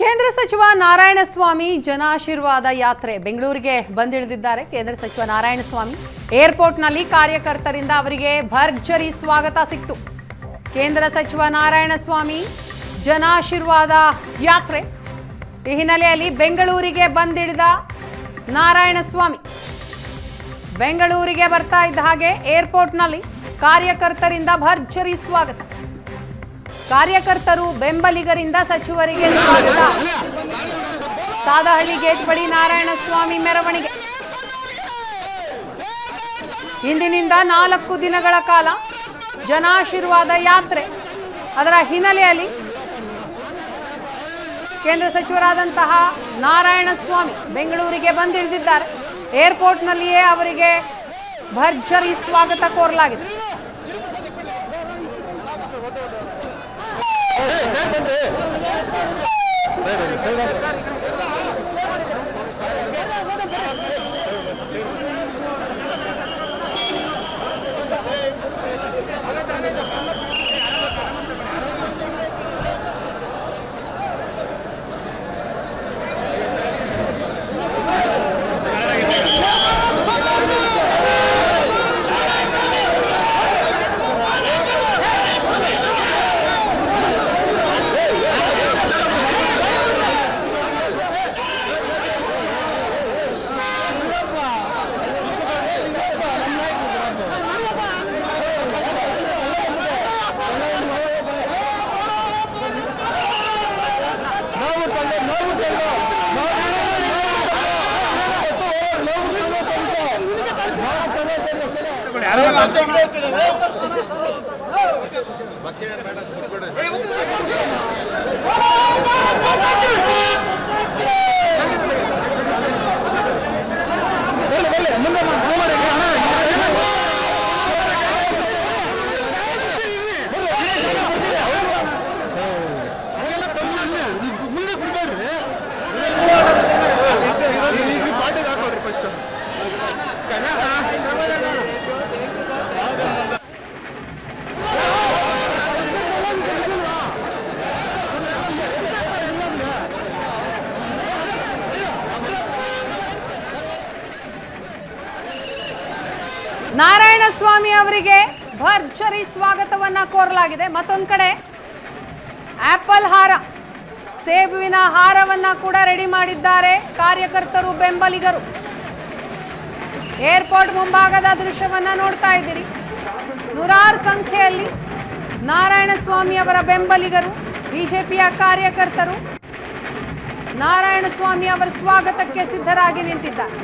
ಕೇಂದ್ರ ಸಚಿವ ನಾರಾಯಣಸ್ವಾಮಿ ಜನಾಶೀರ್ವಾದ ಯಾತ್ರೆ ಬೆಂಗಳೂರಿಗೆ ಬಂದಿಳಿದಿದ್ದಾರೆ. ಕೇಂದ್ರ ಸಚಿವ ನಾರಾಯಣಸ್ವಾಮಿ ಏರ್ಪೋರ್ಟ್ನಲ್ಲಿ ಕಾರ್ಯಕರ್ತರಿಂದ ಅವರಿಗೆ ಭರ್ಜರಿ ಸ್ವಾಗತ ಸಿಕ್ತು. ಕೇಂದ್ರ ಸಚಿವ ನಾರಾಯಣಸ್ವಾಮಿ ಜನಾಶೀರ್ವಾದ ಯಾತ್ರೆ ಈ ಹಿನ್ನೆಲೆಯಲ್ಲಿ ಬೆಂಗಳೂರಿಗೆ ಬಂದಿಳಿದ ನಾರಾಯಣಸ್ವಾಮಿ. ಬೆಂಗಳೂರಿಗೆ ಬರ್ತಾ ಇದ್ದ ಹಾಗೆ ಏರ್ಪೋರ್ಟ್ನಲ್ಲಿ ಕಾರ್ಯಕರ್ತರಿಂದ ಭರ್ಜರಿ ಸ್ವಾಗತ. ಕಾರ್ಯಕರ್ತರು ಬೆಂಬಲಿಗರಿಂದ ಸಚಿವರಿಗೆ ಸ್ವಾಗತ. ಸಾದಹಳ್ಳಿ ಗೇಟ್ ಬಳಿ ನಾರಾಯಣಸ್ವಾಮಿ ಮೆರವಣಿಗೆ. ಇಂದಿನಿಂದ ನಾಲ್ಕು ದಿನಗಳ ಕಾಲ ಜನಾಶೀರ್ವಾದ ಯಾತ್ರೆ. ಅದರ ಹಿನ್ನೆಲೆಯಲ್ಲಿ ಕೇಂದ್ರ ಸಚಿವರಾದಂತಹ ನಾರಾಯಣಸ್ವಾಮಿ ಬೆಂಗಳೂರಿಗೆ ಬಂದಿಳಿದಿದ್ದಾರೆ. ಏರ್ಪೋರ್ಟ್ನಲ್ಲಿಯೇ ಅವರಿಗೆ ಭರ್ಜರಿ ಸ್ವಾಗತ ಕೋರಲಾಗಿದೆ. Hey, hey, hey. ಬಕ್ಕೆ ಬೇಡ ಸುಟ್ಬಿಡಿ ನಾರಾಯಣಸ್ವಾಮಿ ಅವರಿಗೆ ಭರ್ಜರಿ ಸ್ವಾಗತವನ್ನ ಕೋರಲಾಗಿದೆ. ಮತ್ತೊಂದು ಕಡೆ ಆಪಲ್ ಹಾರ, ಸೇಬುವಿನ ಹಾರವನ್ನ ಕೂಡ ರೆಡಿ ಮಾಡಿದ್ದಾರೆ ಕಾರ್ಯಕರ್ತರು, ಬೆಂಬಲಿಗರು. ಏರ್ಪೋರ್ಟ್ ಮುಂಭಾಗದ ದೃಶ್ಯವನ್ನ ನೋಡ್ತಾ ಇದ್ದೀರಿ. ನೂರಾರು ಸಂಖ್ಯೆಯಲ್ಲಿ ನಾರಾಯಣಸ್ವಾಮಿ ಅವರ ಬೆಂಬಲಿಗರು, ಬಿಜೆಪಿಯ ಕಾರ್ಯಕರ್ತರು ನಾರಾಯಣಸ್ವಾಮಿ ಅವರ ಸ್ವಾಗತಕ್ಕೆ ಸಿದ್ಧರಾಗಿ ನಿಂತಿದ್ದಾರೆ.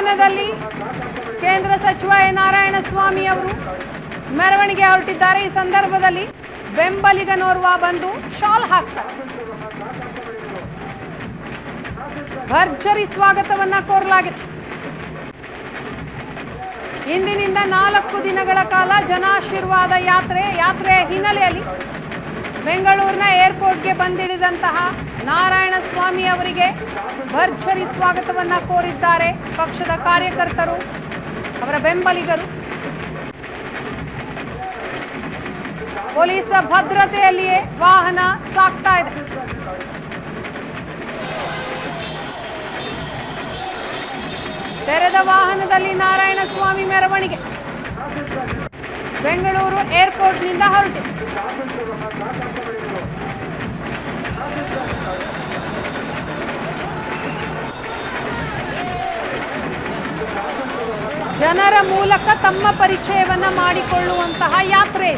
ತೆರೆದ ವಾಹನದಲ್ಲಿ ಕೇಂದ್ರ ಸಚಿವ ಎ. ನಾರಾಯಣಸ್ವಾಮಿ ಅವರು ಮೆರವಣಿಗೆ ಹೊರಟಿದ್ದಾರೆ. ಈ ಸಂದರ್ಭದಲ್ಲಿ ಬೆಂಬಲಿಗನೋರ್ವ ಬಂದು ಶಾಲ್ ಹಾಕ್ತಾರೆ. ಭರ್ಜರಿ ಸ್ವಾಗತವನ್ನ ಕೋರಲಾಗಿದೆ. ಇಂದಿನಿಂದ ನಾಲ್ಕು ದಿನಗಳ ಕಾಲ ಜನಾಶೀರ್ವಾದ ಯಾತ್ರೆ, ಯಾತ್ರೆಯ ಹಿನ್ನೆಲೆಯಲ್ಲಿ ಬೆಂಗಳೂರಿನ ಏರ್ಪೋರ್ಟ್ಗೆ ಬಂದಿಳಿದಂತಹ ನಾರಾಯಣ ಸ್ವಾಮಿ ಅವರಿಗೆ ಭರ್ಜರಿ ಸ್ವಾಗತವನ್ನ ಕೋರಿದ್ದಾರೆ ಪಕ್ಷದ ಕಾರ್ಯಕರ್ತರು, ಅವರ ಬೆಂಬಲಿಗರು. ಪೊಲೀಸ್ ಭದ್ರತೆಯಲ್ಲಿಯೇ ವಾಹನ ಸಾಕ್ತಾ ಇದೆ. ತೆರೆದ ವಾಹನದಲ್ಲಿ ನಾರಾಯಣ ಸ್ವಾಮಿ ಮೆರವಣಿಗೆ. ಬೆಂಗಳೂರು ಏರ್ಪೋರ್ಟ್ನಿಂದ ಹೊರಟಿದೆ ಜನರ ಮೂಲಕ ತಮ್ಮ ಪರಿಚಯವನ್ನ ಮಾಡಿಕೊಳ್ಳುವಂತಹ ಯಾತ್ರೆ.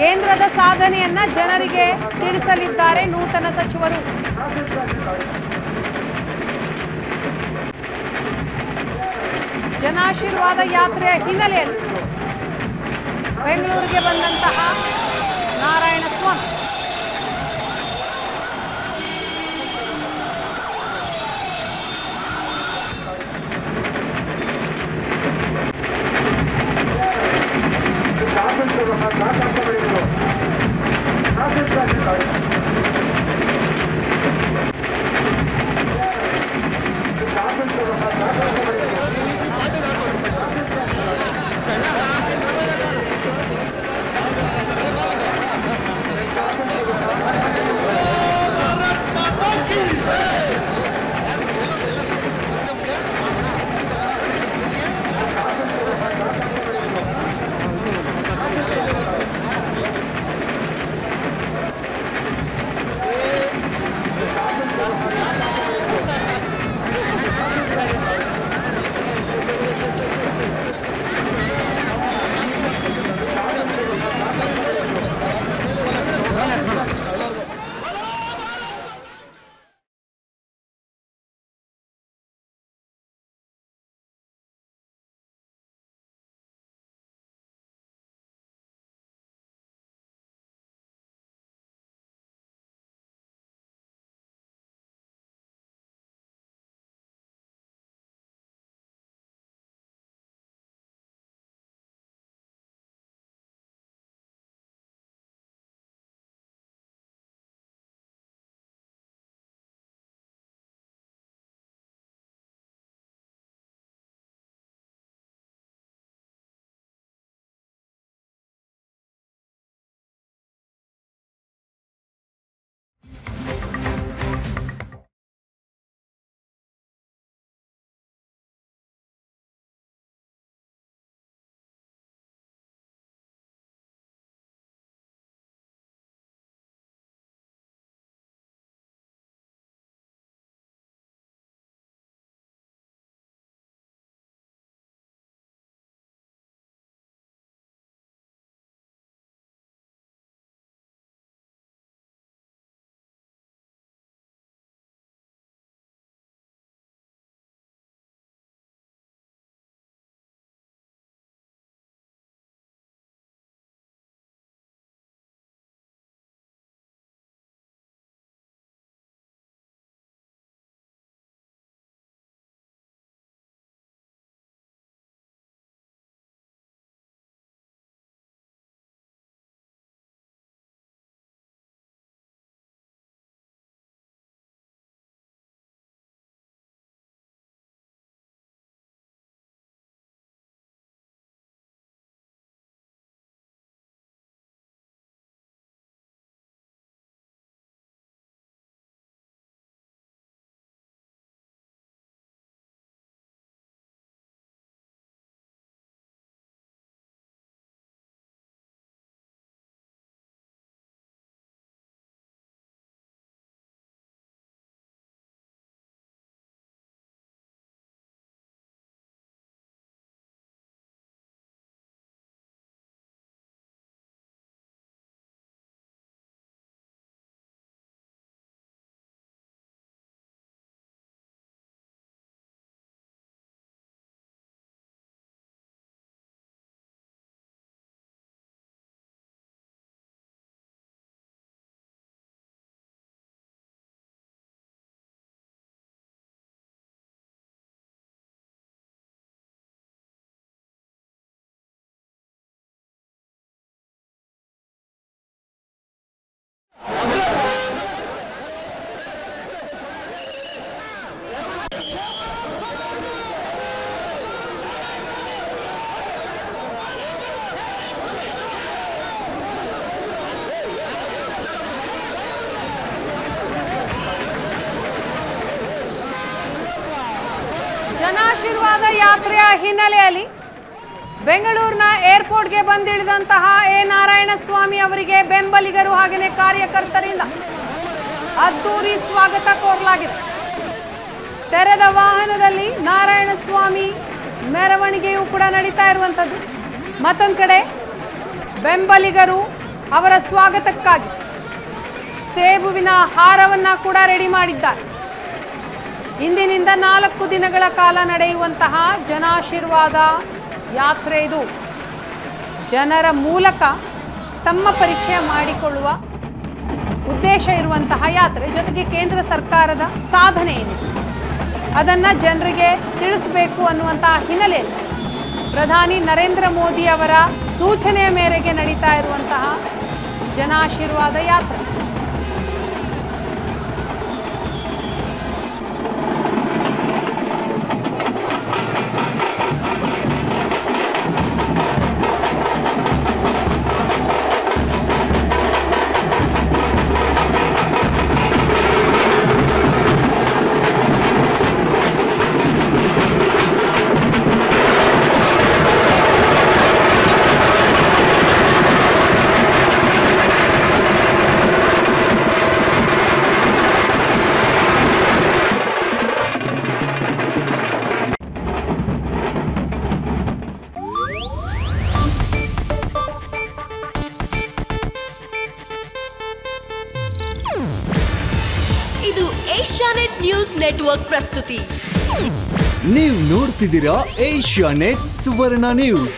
ಕೇಂದ್ರದ ಸಾಧನೆಯನ್ನ ಜನರಿಗೆ ತಿಳಿಸಲಿದ್ದಾರೆ ನೂತನ ಸಚಿವರು. ಜನಾಶೀರ್ವಾದ ಯಾತ್ರೆಯ ಹಿನ್ನೆಲೆಯಲ್ಲಿ ಬೆಂಗಳೂರಿಗೆ ಬಂದಂತಹ ನಾರಾಯಣಸ್ವಾಮಿ ಜನಾಶೀರ್ವಾದ ಯಾತ್ರೆಯ ಹಿನ್ನೆಲೆಯಲ್ಲಿ ಬೆಂಗಳೂರಿನ ಏರ್ಪೋರ್ಟ್ಗೆ ಬಂದಿಳಿದಂತಹ ಎ. ನಾರಾಯಣ ಸ್ವಾಮಿ ಅವರಿಗೆ ಬೆಂಬಲಿಗರು ಹಾಗೆಯೇ ಕಾರ್ಯಕರ್ತರಿಂದ ಅದ್ದೂರಿ ಸ್ವಾಗತ ಕೋರಲಾಗಿದೆ. ತೆರೆದ ವಾಹನದಲ್ಲಿ ನಾರಾಯಣಸ್ವಾಮಿ ಮೆರವಣಿಗೆಯೂ ಕೂಡ ನಡೀತಾ ಇರುವಂಥದ್ದು. ಮತ್ತೊಂದು ಕಡೆ ಬೆಂಬಲಿಗರು ಅವರ ಸ್ವಾಗತಕ್ಕಾಗಿ ಸೇಬುವಿನ ಹಾರವನ್ನ ಕೂಡ ರೆಡಿ ಮಾಡಿದ್ದಾರೆ. ಇಂದಿನಿಂದ ನಾಲ್ಕು ದಿನಗಳ ಕಾಲ ನಡೆಯುವಂತಹ ಜನಾಶೀರ್ವಾದ ಯಾತ್ರೆ ಇದು. ಜನರ ಮೂಲಕ ತಮ್ಮ ಪರಿಚಯ ಮಾಡಿಕೊಳ್ಳುವ ಉದ್ದೇಶ ಇರುವಂತಹ ಯಾತ್ರೆ. ಜೊತೆಗೆ ಕೇಂದ್ರ ಸರ್ಕಾರದ ಸಾಧನೆ ಏನಿದೆ? ಅದನ್ನು ಜನರಿಗೆ ತಿಳಿಸಬೇಕು ಅನ್ನುವಂತಹ ಹಿನ್ನೆಲೆಯಲ್ಲಿ ಪ್ರಧಾನಿ ನರೇಂದ್ರ ಮೋದಿ ಅವರ ಸೂಚನೆಯ ಮೇರೆಗೆ ನಡೀತಾ ಇರುವಂತಹ ಜನಾಶೀರ್ವಾದ ಯಾತ್ರೆ. ನೆಟ್ವರ್ಕ್ ಪ್ರಸ್ತುತಿ. ನೀವು ನೋಡ್ತಿದ್ದೀರಾ ಏಷ್ಯಾ ನೆಟ್ ಸುವರ್ಣ ನ್ಯೂಸ್.